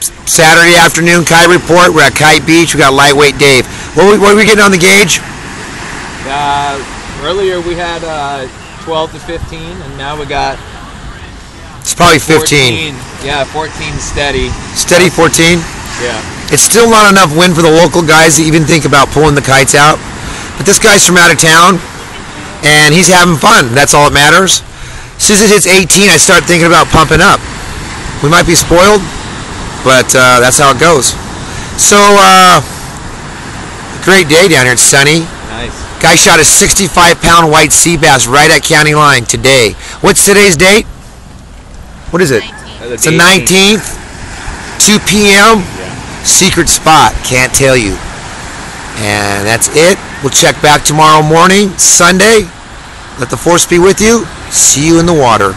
Saturday afternoon kite report. We're at Kite Beach. We got lightweight Dave. What, we- what are we getting on the gauge? Uh, earlier we had uh, 12 to 15, and now we got It's probably 15. 14. Yeah, 14 steady. Steady 14. Yeah. It's still not enough wind for the local guys to even think about pulling the kites out. But this guy's from out of town, and he's having fun. That's all that matters. As soon as it hits 18, I start thinking about pumping up. We might be spoiled, but uh, that's how it goes. So, uh, great day down here. It's sunny. Nice. Guy shot a 65 pound white sea bass right at county line today. What's today's date? What is it? Uh, It's the 19th, 2 p.m. Secret spot. Can't tell you. And that's it. We'll check back tomorrow morning, Sunday. Let the force be with you. See you in the water.